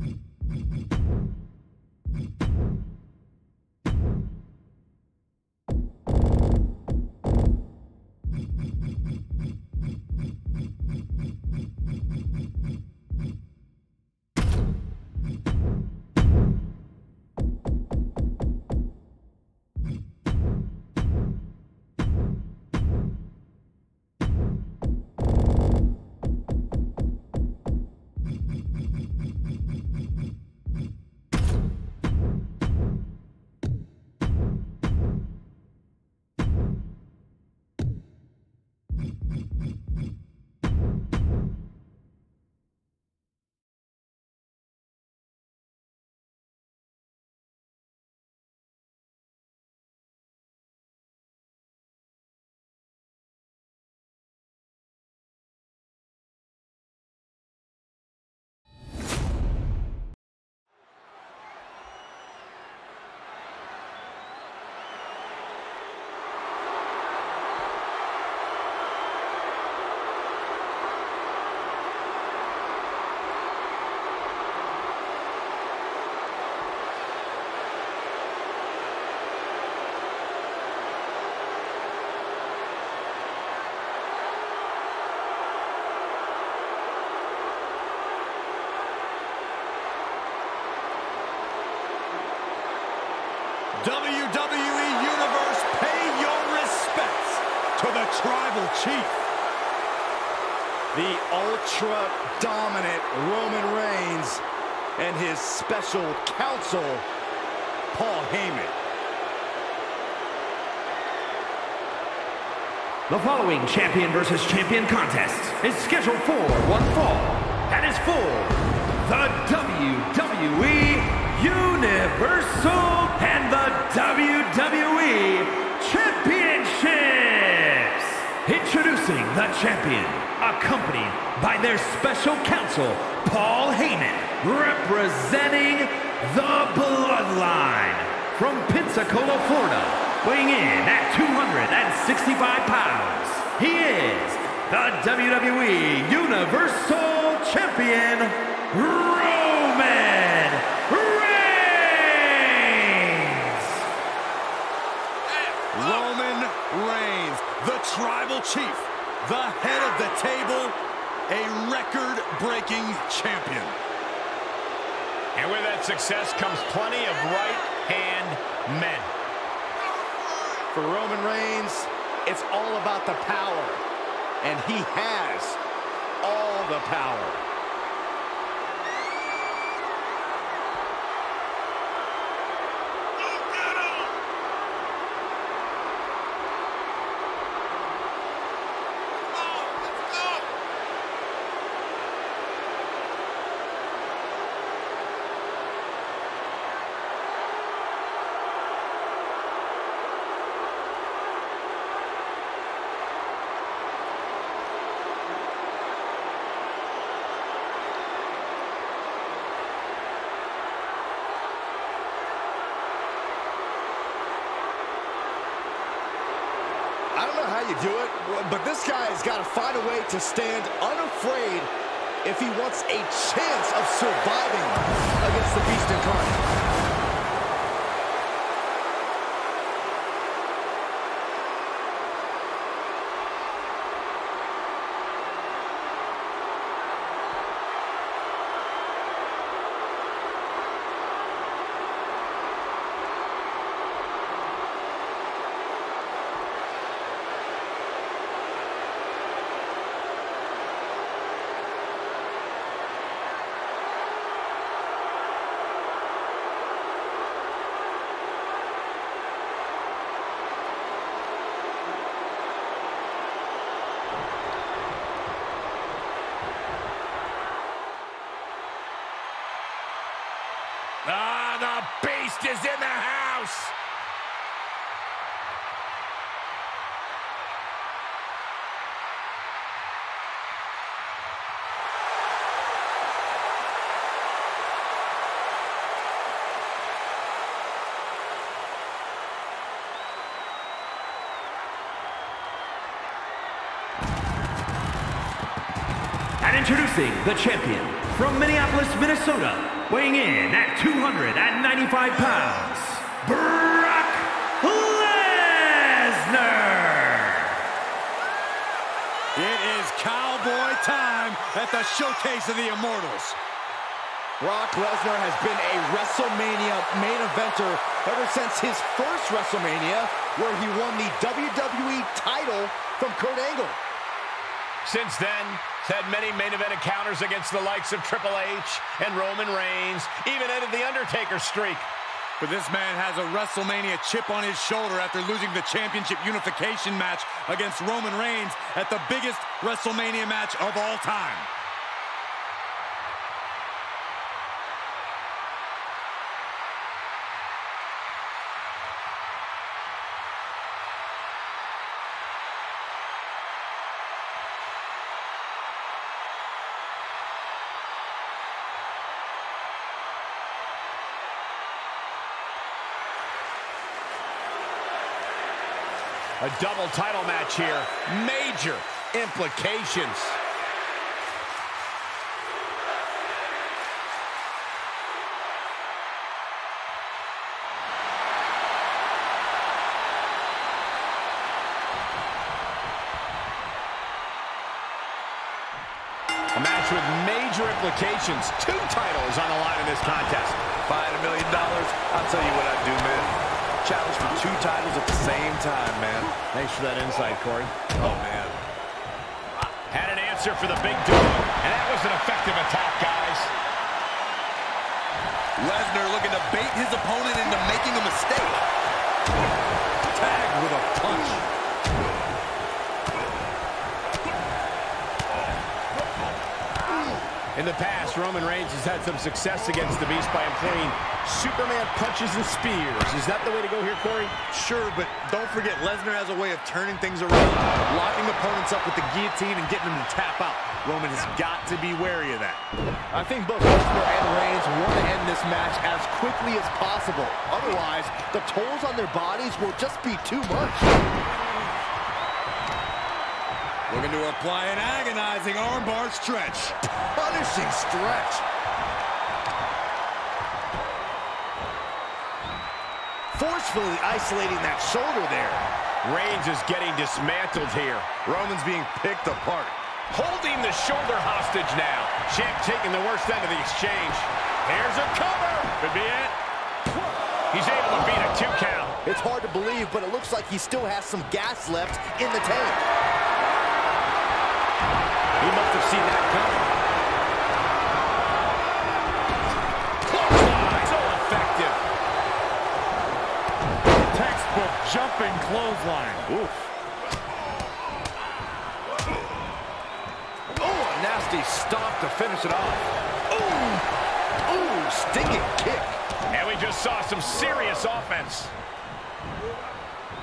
Mm-hmm. WWE Universe, pay your respects to the Tribal Chief. The ultra-dominant Roman Reigns and his special counsel, Paul Heyman. The following champion versus champion contest is scheduled for one fall and is for the champion, accompanied by their special counsel, Paul Heyman, representing the Bloodline from Pensacola, Florida, weighing in at 265 pounds. He is the WWE Universal Champion, Roman Reigns. Roman Reigns, the Tribal Chief, the head of the table, a record-breaking champion. And with that success comes plenty of right-hand men. For Roman Reigns, it's all about the power. And he has all the power. You do it, but this guy has got to find a way to stand unafraid if he wants a chance of surviving against the Beast Incarnate. Beast is in the house. Introducing the champion from Minneapolis, Minnesota, weighing in at 295 pounds, Brock Lesnar. It is cowboy time at the Showcase of the Immortals. Brock Lesnar has been a WrestleMania main eventer ever since his first WrestleMania, where he won the WWE title from Kurt Angle. Since then, he's had many main event encounters against the likes of Triple H and Roman Reigns, even ended the Undertaker streak. But this man has a WrestleMania chip on his shoulder after losing the championship unification match against Roman Reigns at the biggest WrestleMania match of all time. A double title match here. Major implications. A match with major implications. Two titles on the line in this contest. Find a million dollars, I'll tell you what I'd do, man. Challenge for two titles at the same time, man. Thanks for that insight, Corey. Oh, man. Had an answer for the big dog, and that was an effective attack, guys. Lesnar looking to bait his opponent into making a mistake. Tagged with a punch. In the past, Roman Reigns has had some success against the Beast by employing Superman punches and spears. Is that the way to go here, Corey? Sure, but don't forget, Lesnar has a way of turning things around, locking opponents up with the guillotine and getting them to tap out. Roman has got to be wary of that. I think both Lesnar and Reigns want to end this match as quickly as possible. Otherwise, the tolls on their bodies will just be too much. Looking to apply an agonizing armbar stretch. Punishing stretch. Forcefully isolating that shoulder there. Reigns is getting dismantled here. Roman's being picked apart. Holding the shoulder hostage now. Champ taking the worst end of the exchange. Here's a cover. Could be it. He's able to beat a two count. It's hard to believe, but it looks like he still has some gas left in the tank. He must have seen that coming. Clothesline. So oh, effective. Textbook jumping clothesline. Oof. Oh, a nasty stomp to finish it off. Ooh, ooh, stinging kick. And we just saw some serious offense.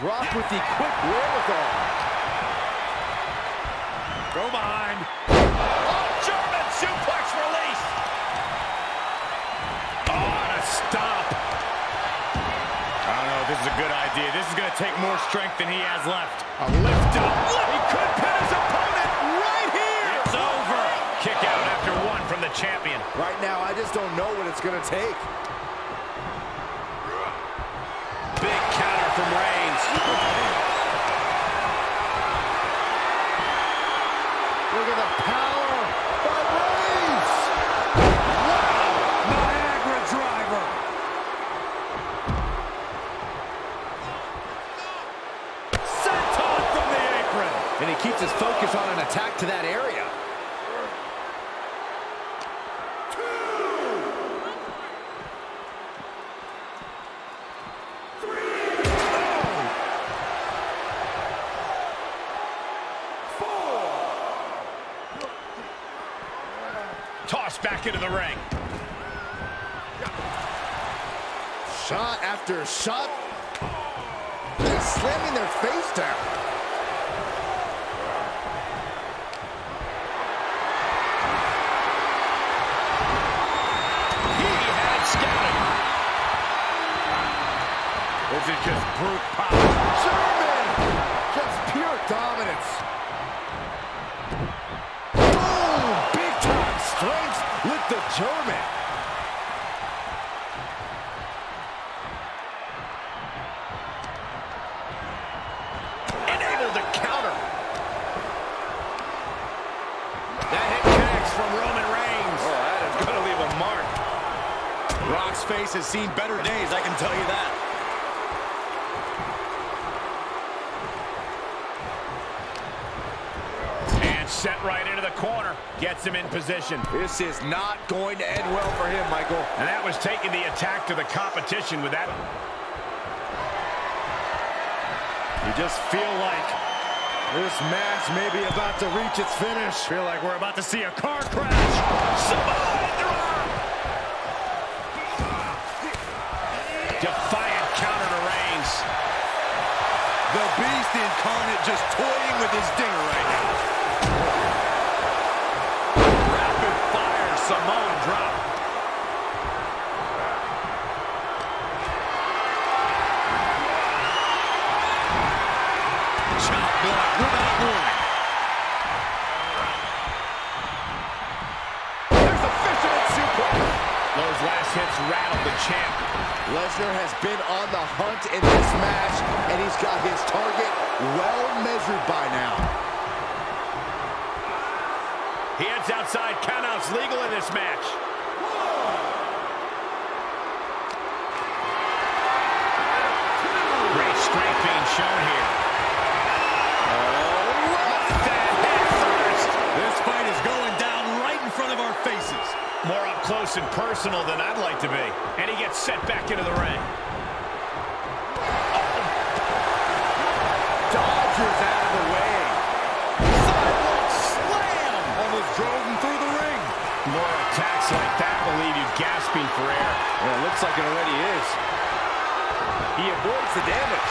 Brock with the quick wherewithal. Go behind. Oh, German suplex release. Oh, and a stomp. I don't know if this is a good idea. This is going to take more strength than he has left. A lift up. He could pin his opponent right here. It's over. Kick out after one from the champion. Right now, I just don't know what it's going to take. Big counter from Reigns. Look at the power by Reigns. Niagara driver. Senton from the apron. And he keeps his focus on an attack to that area. Tossed back into the ring. Shot after shot. They're slamming their face down. He had scouted. This is just brute power. German! Just pure dominance. Boom! Big time strength with the German. face has seen better days, I can tell you that. And set right into the corner. Gets him in position. This is not going to end well for him, Michael. And that was taking the attack to the competition with that. You just feel like This match may be about to reach its finish. feel like we're about to see a car crash. Samoa Beast incarnate just toying with his dinner right now. Rapid fire Samoan drop. Chop block without warning. There's a fisherman suplex. Those last hits rattled the champ. Lesnar has been on the hunt in this match, and he's got his target well measured by now. He heads outside. Countouts legal in this match. And personal than I'd like to be. And he gets set back into the ring. Oh. Dodgers out of the way. Sidewalk slam. Almost drove him through the ring. More attacks like that will leave you gasping for air. Yeah, it looks like it already is. He avoids the damage.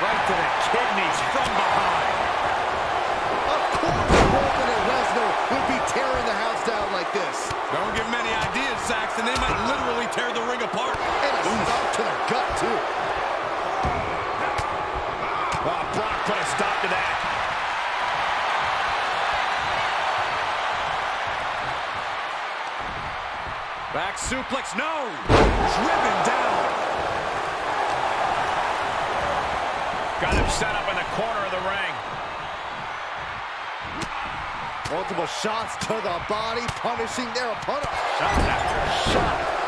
Right to the kidneys from behind. Of course, Lesnar would be tearing the house down like this. Don't give him any ideas, Saxton. They might literally tear the ring apart. And a stomp to the gut, too. Oh, Brock put a stop to that. Back suplex, no. Driven down. Got him set up in the corner of the ring. Multiple shots to the body, punishing their opponent. Shot after shot.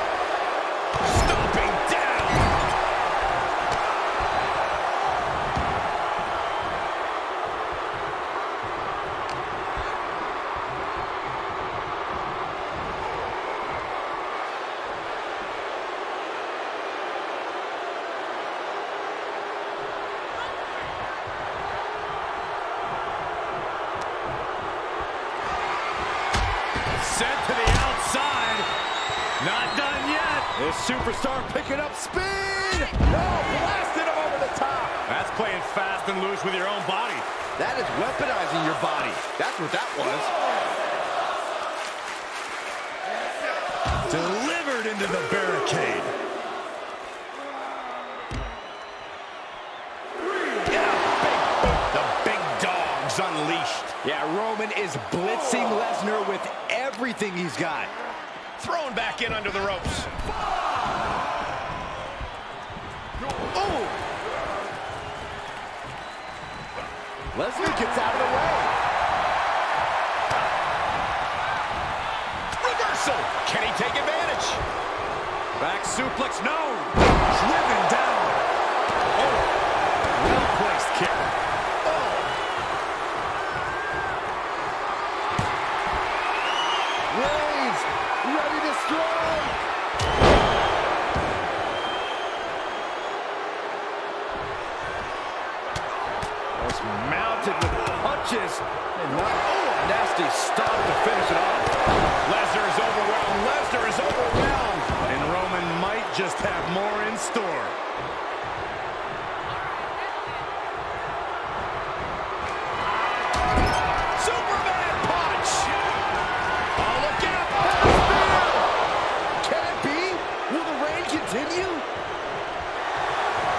Set to the outside. Not done yet. This superstar picking up speed. No, blasted him over the top. That's playing fast and loose with your own body. That is weaponizing your body. That's what that was. Delivered into the barricade. The big dog's unleashed. Yeah, Roman is blitzing Lesnar with everything he's got. Thrown back in under the ropes. Oh! Lesnar gets out of the way. Reversal. Can he take advantage? Back suplex, no. Driven down. Oh, well-placed stop to finish it off. Lesnar is overwhelmed. Lesnar is overwhelmed. And Roman might just have more in store. Superman punch. Oh, look out. Can it be? Will the reign continue?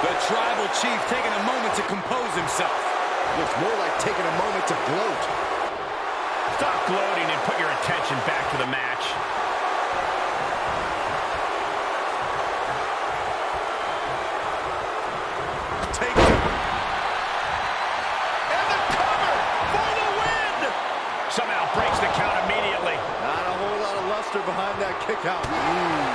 The tribal chief taking a moment to compose himself. Looks more like taking a moment to gloat. Stop gloating and put your attention back to the match. Take. And the cover for the win! Somehow breaks the count immediately. Not a whole lot of luster behind that kick out. Mm.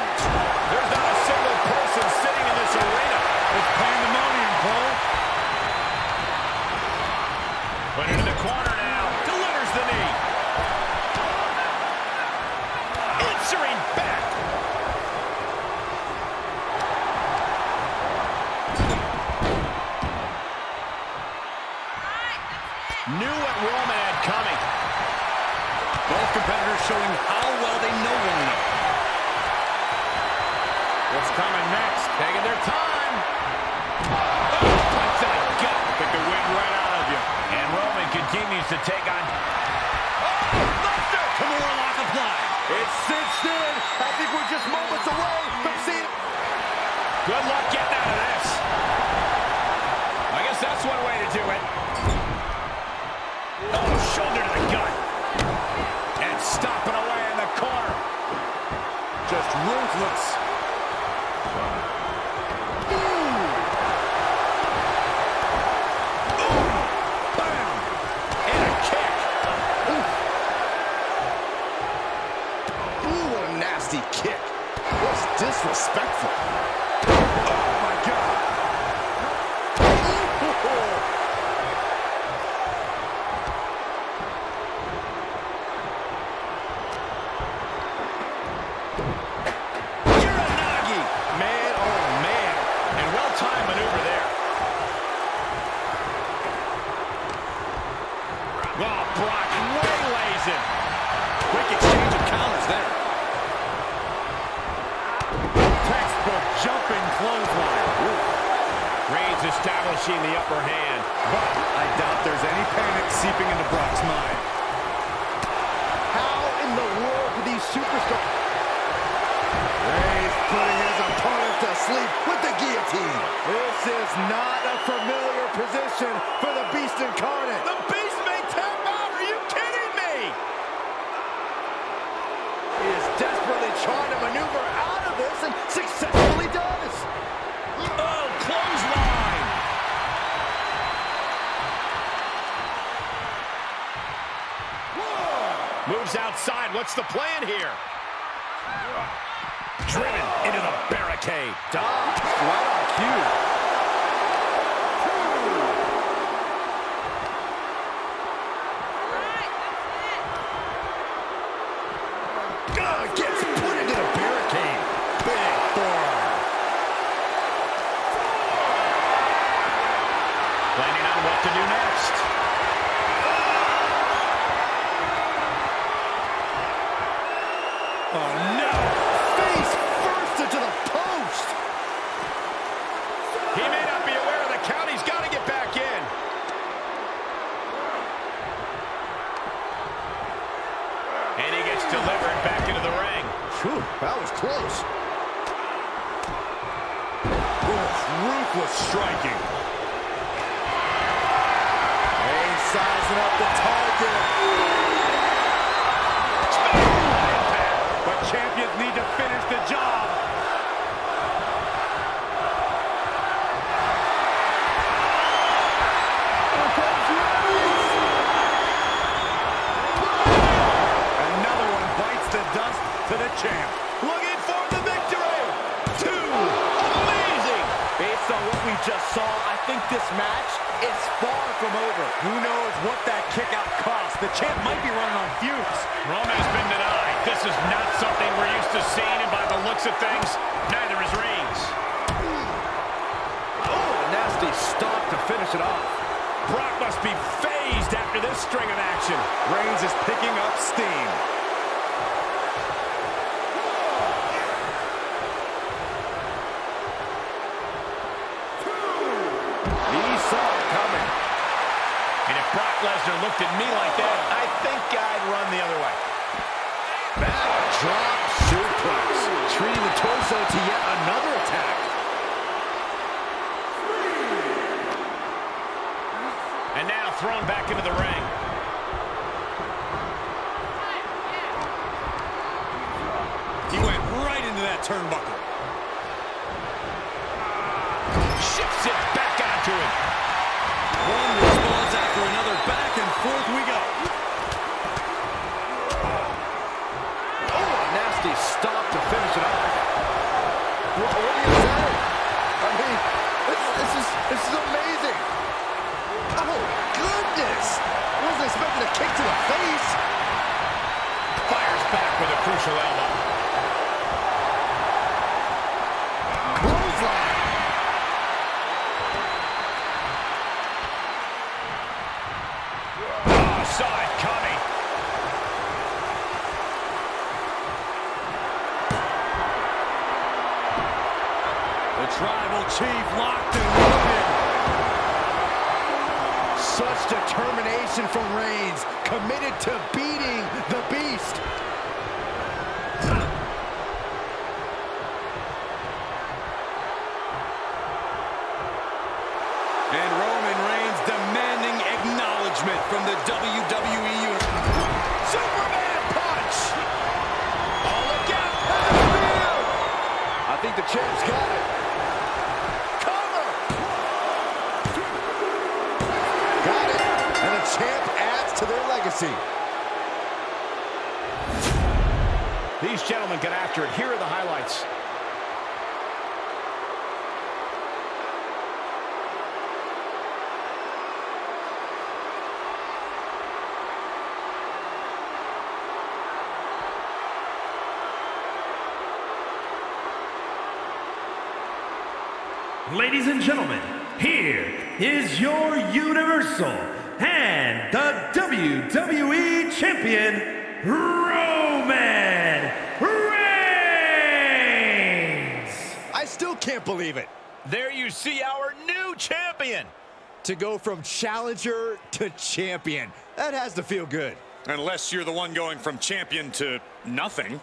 I think we're just moments away from seeing. Good luck getting out of this. I guess that's one way to do it. Oh, shoulder to the gut. And stopping away in the corner. Just ruthless. disrespectful. Oh, my God. Oh. brandishing the upper hand, but I doubt there's any panic seeping into Brock's mind. How in the world do these superstars... Ray's putting his opponent to sleep with the guillotine. This is not a familiar position for the Beast Incarnate. The Beast! Planning on what to do next. Looked at me like that, I think I'd run the other way. Backdrop suplex. Treating the torso to yet another attack. And now thrown back into the ring. He went right into that turnbuckle. Shifts it back onto him. Wonderful. Forth we go. Oh, a nasty stop to finish it off. What, what do you say? I mean, this, this is this is amazing. Oh goodness! Wasn't expecting a kick to the face. Fires back with a crucial elbow. From Reigns, committed to beating the Beast. And Roman Reigns demanding acknowledgement from the WWE Universe. Superman punch! Oh, look out! I think the champ's got These gentlemen get after it. Here are the highlights. Ladies and gentlemen, here is your Universal the WWE Champion, Roman Reigns! I still can't believe it. There you see our new champion. To go from challenger to champion. That has to feel good. Unless you're the one going from champion to nothing.